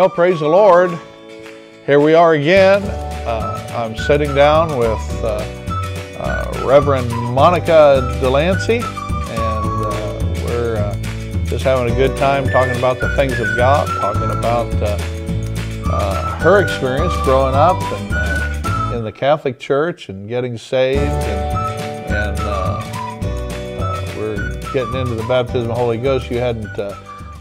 Well, praise the Lord. Here we are again. Uh, I'm sitting down with uh, uh, Reverend Monica Delancey, and uh, we're uh, just having a good time talking about the things of God, talking about uh, her experience growing up and in the Catholic Church and getting saved, and, and we're getting into the baptism of the Holy Ghost. You hadn't.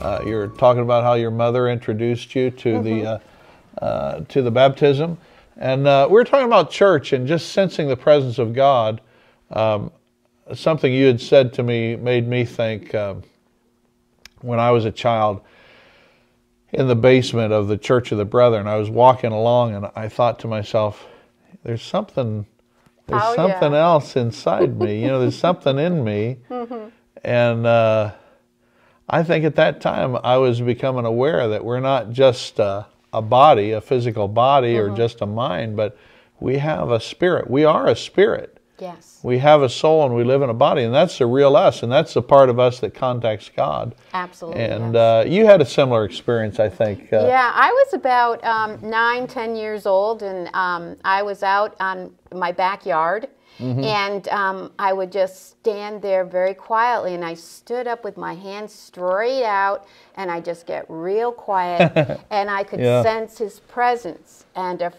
Uh, you were talking about how your mother introduced you to the uh, uh, to the baptism, and uh, we were talking about church and just sensing the presence of God. Um, something you had said to me made me think. Um, when I was a child, in the basement of the Church of the Brethren, I was walking along, and I thought to myself, "There's something." There's Oh, something yeah. else inside me. You know, there's something in me. And uh, I think at that time I was becoming aware that we're not just uh, a body, a physical body, or just a mind, but we have a spirit. We are a spirit. Yes, We have a soul and we live in a body, and that's the real us, and that's the part of us that contacts God. absolutely. And yes. uh, you had a similar experience, I think. Uh, yeah, I was about um, nine, ten years old, and um, I was out on my backyard, Mm-hmm. and um, I would just stand there very quietly, and I stood up with my hands straight out, and I just get real quiet, and I could Yeah. sense His presence, and if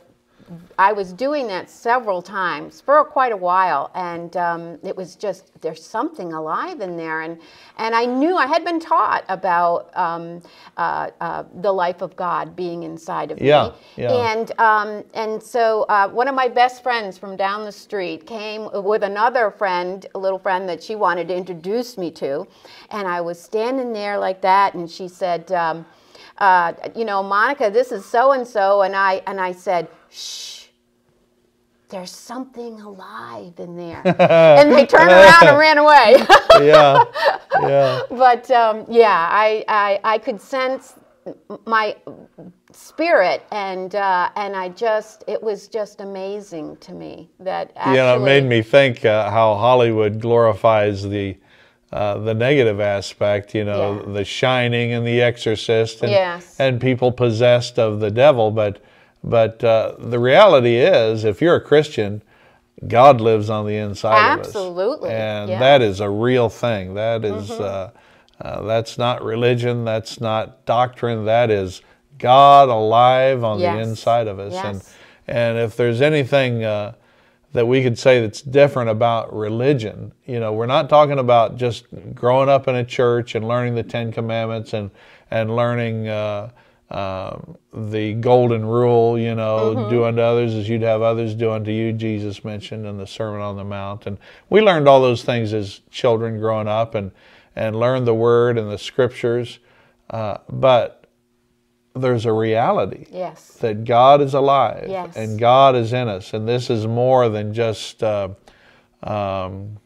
I was doing that several times for quite a while, and um, it was just there's something alive in there, and and I knew I had been taught about um, uh, uh, the life of God being inside of Yeah, me, yeah. and um, and so uh, one of my best friends from down the street came with another friend, a little friend that she wanted to introduce me to, and I was standing there like that, and she said. Uh, you know, Monica, this is so and so, and I and I said, shh. There's something alive in there, and they turned around and ran away. yeah, yeah. but um, yeah, I, I I could sense my spirit, and uh, and I just it was just amazing to me that actually, you know, it made me think uh, how Hollywood glorifies the uh, the negative aspect. You know, Yeah. The Shining and The Exorcist, and Yes. and people possessed of the devil. But but uh, the reality is, if you're a Christian, God lives on the inside of us, Absolutely, and yeah. Mm-hmm. that is a real thing. That is, uh, uh, that's not religion. That's not doctrine. That is God alive on the inside of us. And Yes. and if there's anything uh, that we could say that's different about religion, you know, we're not talking about just growing up in a church and learning the Ten Commandments and and learning uh, um, the Golden Rule, you know, do unto others as you'd have others do unto you. Jesus mentioned in the Sermon on the Mount, and we learned all those things as children growing up and and learned the Word and the Scriptures, uh, but there's a reality yes, that God is alive Yes. and God is in us, and this is more than just uh, um,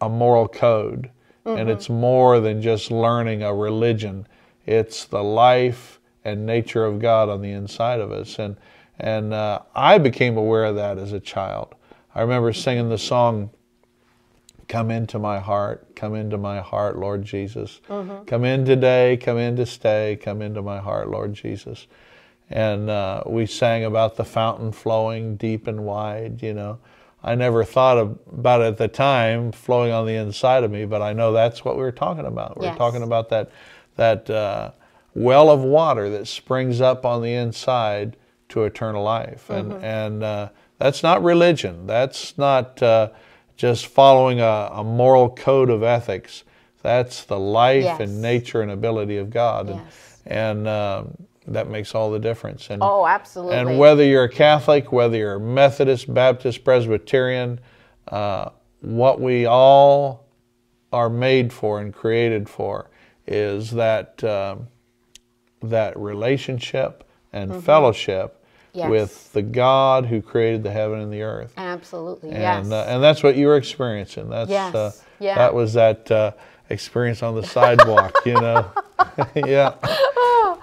a moral code, Mm-hmm. and it's more than just learning a religion. It's the life and nature of God on the inside of us, and and uh, I became aware of that as a child. I remember singing the song. Come into my heart, come into my heart, Lord Jesus. Come in today, come in to stay, come into my heart, Lord Jesus and uh, we sang about the fountain flowing deep and wide. You know, I never thought of, about it at the time flowing on the inside of me, but I know that's what we were talking about. We Yes. are talking about that that uh, well of water that springs up on the inside to eternal life, and and uh, that's not religion. That's not uh, just following a, a moral code of ethics. That's the life Yes. and nature and ability of God, and, Yes. and um, that makes all the difference. And oh, absolutely, and whether you're a Catholic, whether you're Methodist, Baptist, Presbyterian, uh, what we all are made for and created for is that um, that relationship and fellowship Mm-hmm. Yes. with the God who created the heaven and the earth. absolutely, And yes, uh, and that's what you were experiencing. That's Yes. uh, Yeah. that was that uh, experience on the sidewalk, you know. yeah.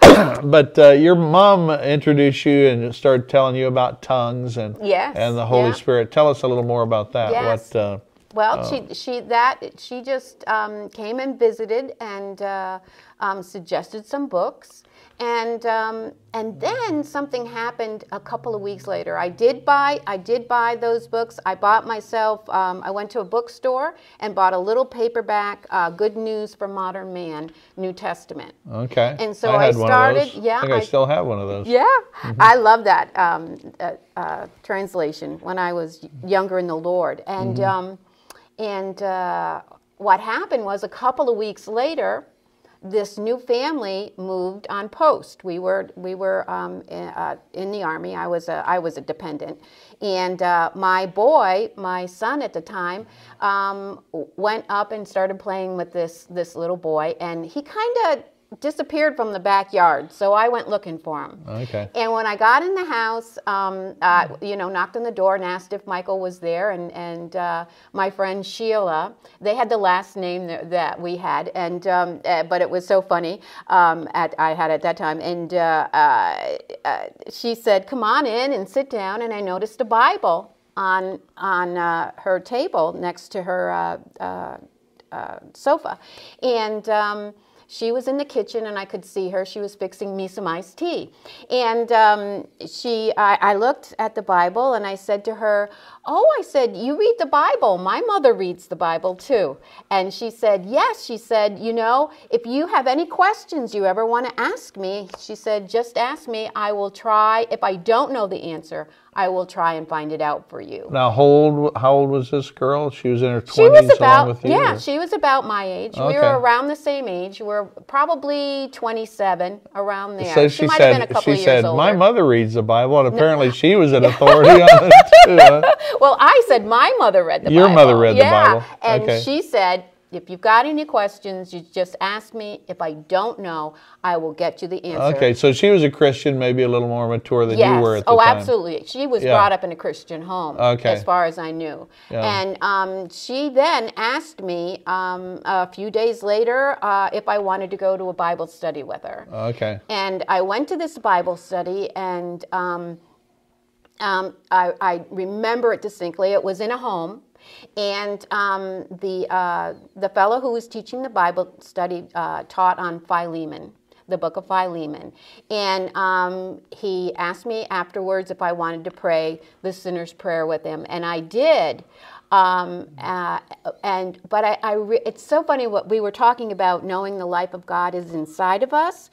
but uh, your mom introduced you and started telling you about tongues and Yes, and the Holy yeah. Spirit. Tell us a little more about that. Yes. What uh, Well, she she that she just um, came and visited and uh, um, suggested some books, and um, and then something happened a couple of weeks later. I did buy I did buy those books. I bought myself. Um, I went to a bookstore and bought a little paperback, uh, "Good News for Modern Man," New Testament. Okay. And so I of started- yeah, I think I, I- still have one of those. Yeah, I love that um, uh, uh, translation when I was younger in the Lord. And um, and uh, what happened was a couple of weeks later, this new family moved on post. We were we were um, in, uh, in the army. I was a I was a dependent, and uh, my boy, my son at the time, um, went up and started playing with this this little boy, and he kind of disappeared from the backyard. So I went looking for him. Okay. And when I got in the house, um, uh, you know, knocked on the door and asked if Michael was there, and and uh, my friend Sheila, they had the last name that, that we had, and um, uh, but it was so funny um, at I had at that time, and uh, uh, uh, she said, "Come on in and sit down," and I noticed a Bible on on uh, her table next to her uh, uh, uh, sofa, and. She was in the kitchen and I could see her. She was fixing me some iced tea. And um, she, I, I looked at the Bible and I said to her, Oh, I said, you read the Bible. My mother reads the Bible too. And she said, Yes. She said, You know, if you have any questions you ever want to ask me, she said, just ask me. I will try. If I don't know the answer, I will try and find it out for you. Now, how old, how old was this girl? She was in her 20s She was about with you? yeah, or- she was about my age. We were around the same age. We're probably 27, around there. So she, she, might said, have been a couple she years said, my mother reads the Bible, and apparently she was an authority on it too. huh? Well, I said my mother read the Your Bible. Your mother read the yeah. Bible. And Okay. she said, if you've got any questions, you just ask me. If I don't know, I will get you the answer. Okay, so she was a Christian, maybe a little more mature than Yes. you were at the oh, time. Oh, absolutely. She was Yeah. brought up in a Christian home, Okay. as far as I knew. Yeah. And um, she then asked me um, a few days later uh, if I wanted to go to a Bible study with her. Okay. And I went to this Bible study, and um, um, I, I remember it distinctly. It was in a home, and um, the uh, the fellow who was teaching the Bible study uh, taught on Philemon, the book of Philemon, and um, he asked me afterwards if I wanted to pray the sinner's prayer with him, and I did. Um, uh, and but I, I it's so funny what we were talking about knowing the life of God is inside of us.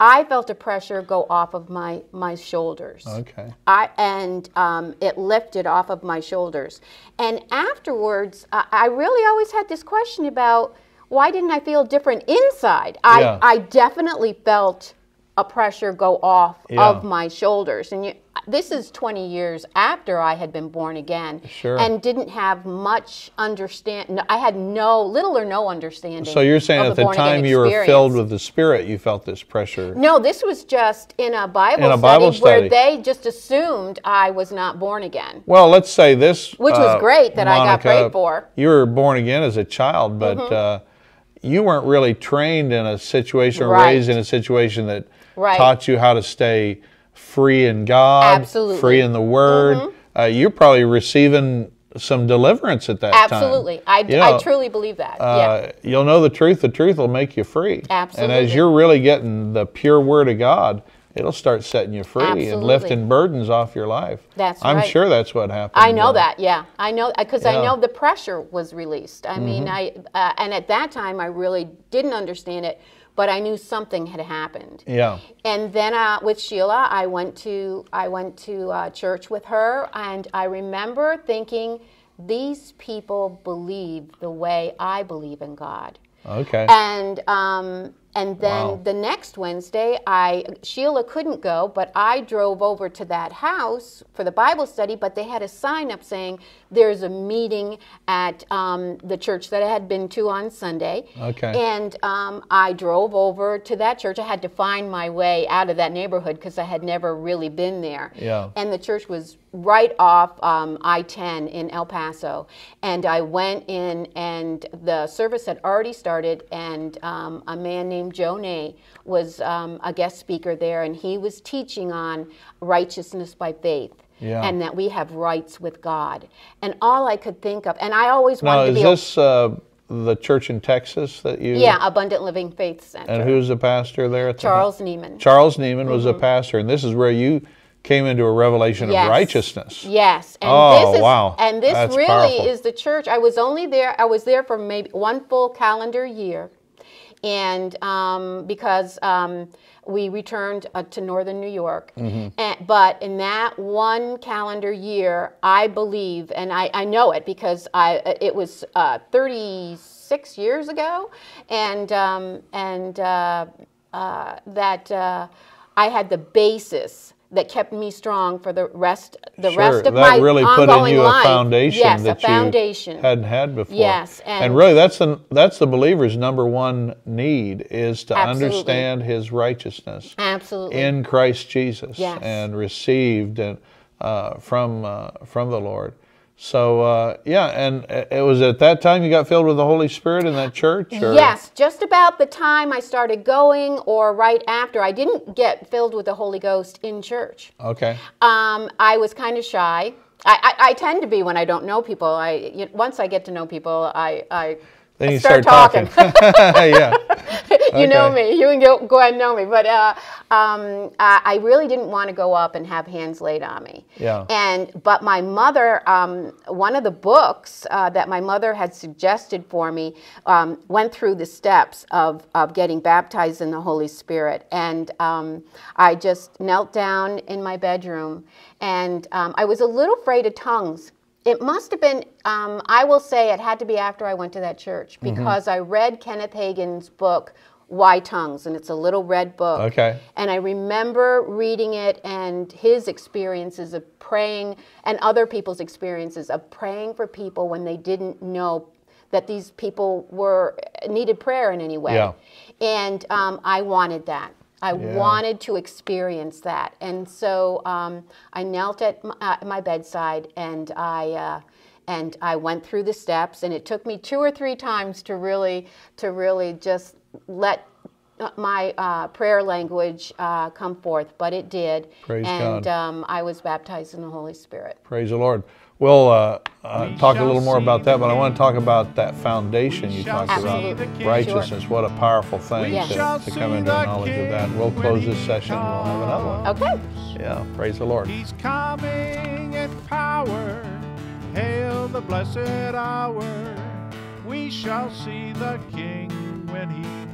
I felt a pressure go off of my my shoulders. Okay. I and um, it lifted off of my shoulders. And afterwards, I, I really always had this question about why didn't I feel different inside? I Yeah. I definitely felt a pressure go off Yeah. of my shoulders. And you, this is 20 years after I had been born again, Sure. and didn't have much understand. I had no little or no understanding. So you're saying at the born-again time you were filled with the Spirit, you felt this pressure. No, this was just in a Bible, In a study, Bible where they just assumed I was not born again. Well, let's say this. Which was uh, great that I got Monica, prayed for. You were born again as a child, but uh, you weren't really trained in a situation or Right. raised in a situation that Right. taught you how to stay free in God, Absolutely. Mm-hmm. free in the Word. Uh, you're probably receiving some deliverance at that time. Absolutely. I, You I truly believe that. yeah. uh, you'll know the truth. The truth will make you free. Absolutely. And as you're really getting the pure Word of God, it'll start setting you free and lifting burdens off your life. That's I'm right. sure that's what happened. I know uh, that, yeah. I know because Yeah. Mm-hmm. I know the pressure was released. I mean, I uh, and at that time I really didn't understand it, but I knew something had happened. Yeah. And then uh, with Sheila, I went to I went to uh, church with her, and I remember thinking, these people believe the way I believe in God. Okay. And um, and then Wow. the next Wednesday, I Sheila couldn't go, but I drove over to that house for the Bible study. But they had a sign up saying there's a meeting at um, the church that I had been to on Sunday. Okay. And um, I drove over to that church. I had to find my way out of that neighborhood because I had never really been there. Yeah. And the church was right off um, I 10 in El Paso. And I went in, and the service had already started, and um, a man named Joe Nay was um, a guest speaker there, and he was teaching on righteousness by faith. Yeah. and that we have rights with God. And all I could think of, and I always Now, wanted is to be a- this uh, the church in Texas that you? yeah, Abundant Living Faith Center. And who's the pastor there? At the- Charles Nieman. Charles Nieman was a pastor, and this is where you came into a revelation Yes. of righteousness. Yes, and Oh, this is wow. and this That's really powerful. is the church. I was only there. I was there for maybe one full calendar year, and um, because um, we returned uh, to northern New York, Mm-hmm. and, but in that one calendar year, I believe, and I, I know it because I it was uh, 36 years ago, and um, and uh, uh, that uh, I had the basis that kept me strong for the rest the Sure, rest of that my really put in ongoing you life. a foundation yes, that a foundation. you hadn't had before. Yes, and, and- really, that's the that's the believer's number one need is to Absolutely. understand his righteousness Absolutely. in Christ Jesus Yes. and received and uh, from uh, from the Lord. So uh, yeah, and it was at that time you got filled with the Holy Spirit in that church. Or? Yes, just about the time I started going, or right after. I didn't get filled with the Holy Ghost in church. Okay. Um, I was kind of shy. I, I, I tend to be when I don't know people. I you once I get to know people, I, I Then you start, start talking. yeah. you know me. You can go, go ahead and know me. But uh, um, I, I really didn't want to go up and have hands laid on me. Yeah. And but my mother, um, one of the books uh, that my mother had suggested for me, um, went through the steps of of getting baptized in the Holy Spirit, and um, I just knelt down in my bedroom, and um, I was a little afraid of tongues. It must have been, um, I will say it had to be after I went to that church Mm-hmm. because I read Kenneth Hagin's book, Why Tongues, and it's a little red book. Okay. And I remember reading it and his experiences of praying and other people's experiences of praying for people when they didn't know that these people were needed prayer in any way. Yeah. And um, I wanted that. I Yeah. wanted to experience that, and so um, I knelt at my, uh, my bedside and I uh, and I went through the steps. And it took me two or three times to really to really just let uh, my uh, prayer language uh, come forth, but it did. Praise and God. um, I was baptized in the Holy Spirit. Praise the Lord. We'll uh, uh, talk a little more about that, but I want to talk about that foundation you talked Absolutely. about. Righteousness, what a powerful thing Yes. to, to come into a knowledge of that. We'll close this session. We'll have another one. Okay. Yeah, praise the Lord. He's coming in power. Hail the blessed hour. We shall see the King when he